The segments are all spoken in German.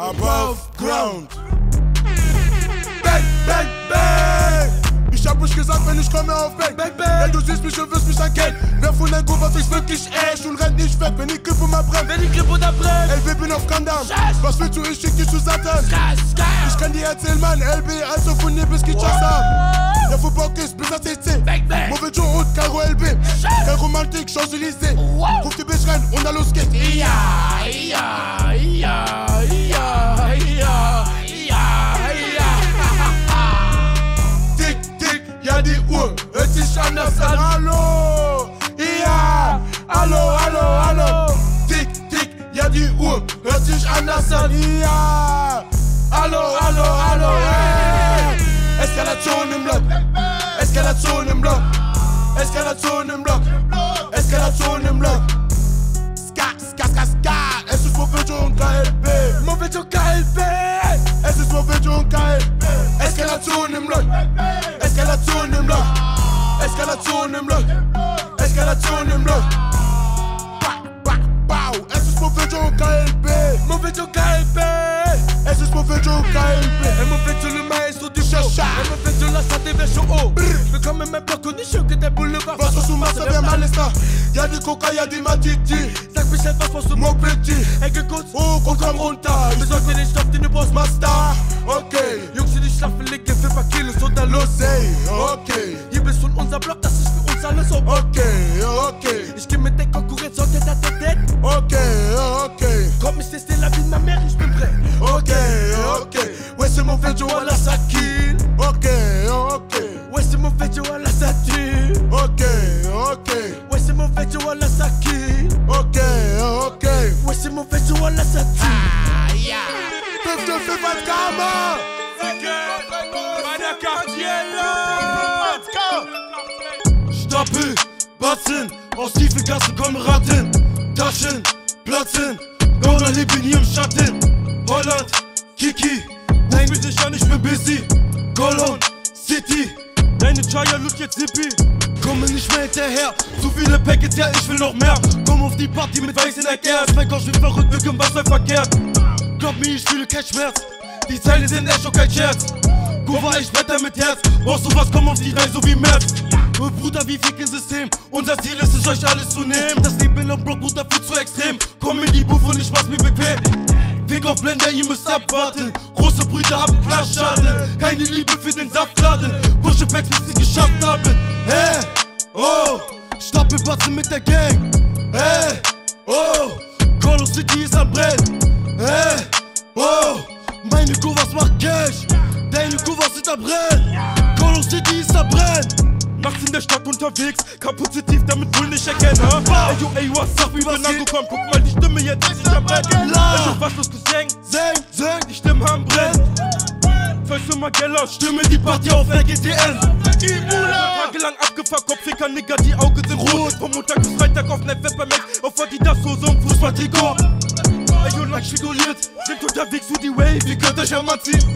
Above ground. Bang, bang, bang. Ich hab euch gesagt, wenn ich komme auf Bang, bang, bang. Wenn du siehst mich und wirst mich erkennen. Wer von deinem Gott ist wirklich echt und rennt nicht weg, wenn die Klippe mal brennt. Wenn die Klippe unterbrennt. LB bin auf Kandam. Was willst du? Ich schick dich zu Satan. Ich kann dir erzählen, Mann. LB, also von hier bis Kinshasa. Der Bock ist bis nach bang. Mauvais Joe und Caro LB. Kein Romantik, Champs-Élysées. Ruf die Bitch rein und dann los geht's. Ja, ja, Hört sich anders an. Hallo, ja, hallo, hallo, hallo. Tick, tick, ja die Uhr hört sich anders an. Ja, hallo, hallo, hallo. Hey. Eskalation im Block, Eskalation im Block, Eskalation im Block, Eskalation im Block. Ska, ska, ska, ska. Es ist Movejo und KLB. Movejo KLB. Es ist Movejo und KLB. Eskalation im Block. Eskalation im Block. Eskalation im Block. Eskalation im Block. Ba, ba, bau. Es ist Movejo und KLB. Movejo KLB. Es ist Movejo und KLB. Et Movejo le maestro du show. Chacha. Et Movejo la santé vers chaud haut. Willkommen in meinem Block und ich schocke der Boulevard. Was hast du machst, wer mal ist da? Y'a die Coca, y'a die Matiti. Sag Bescheid, was brauchst du? Mon petit. Ecke kurz. Oh, komm, komm runter. Ich Besorg dir den Stoff, den du brauchst, Master. Okay. Jungs, die nicht schlafen, legen für paar Kilos und dann los. Say, okay. Bist von unser Block, das ist für uns alles okay. Okay, okay. Ich geh mit der Konkurrenz heute da da da. Okay, okay. Komm, ich teste la vie de ma mère, ich bin prêt. Ok, ok. Ouais, c'est mon fait, à la Sakil. Ok, ok. Ouais, c'est mon fait, à la Satur. Ok, ok. Ouais, c'est mon fait, à la Sakil. Ok, ok. Ouais, c'est mon fait, à la Satur. Te fais pas de karma. Stapel, Batzen, aus tiefen Gassen kommen Ratten, Taschen, Platzen, Gauner leben hier im Schatten. Holland, Kiki, nein, mich nicht an, ich bin busy. Golon, City, deine Chaya lookt jetzt hippie. Komme nicht mehr hinterher, zu viele Packets, ja, ich will noch mehr. Komm auf die Party mit Weiß in der Kerz, mein Kopf wird verrückt, irgendwas verkehrt. Glaub mir, ich fühle kein Schmerz, die Zeilen sind echt schon kein Scherz. Kurva, ich wetter mit Herz, brauchst du was, komm auf die Reihe, so wie März. Oh, Bruder, wie ficken System, unser Ziel ist es, euch alles zu nehmen. Das Leben am Block, Bruder, viel zu extrem. Komm in die Buff und ich mach's mir bequem. Fick auf Blender, ihr müsst abwarten. Große Brüder haben Platzschaden. Keine Liebe für den Saftladen. Pushe Packs, bis sie geschafft haben. Hey, oh, Stapelbatzen mit der Gang. Hey, oh, Call of City ist am Brennen. Hey, oh, meine Kurvas macht Cash. Deine Kurvas sind am Brennen. Call of City ist am Brennen. Nachts in der Stadt unterwegs, kapuzitiv, damit wohl nicht erkennen? Ey, yo, ey, what's up, wie bin angekommen, guck mal, die Stimme jetzt ist nicht am Bett Ey, yo, was los, Gesang, Sang, Sang, die Stimmen haben brennt Fäuste Magella, Stimme die Party auf RGTN Tagelang abgefuckt, Kopfficker, Nigger, die Augen sind rot. Vom Montag bis Freitag auf Netflix beim Ey, yo, like spekuliert, sind unterwegs für die Wave, ihr könnt euch Anziehen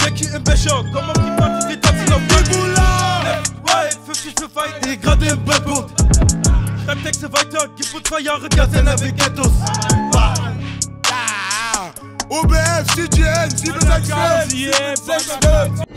Jackie im Becher, komm auf die Party, wir tanzen auf Nebula Left, right, 50 für Fight, nee, gerade im Bettboot Schreib Texte weiter, gib uns zwei Jahre Gas, NRW Ghettos Ja. OBF, CGN, 765. 765.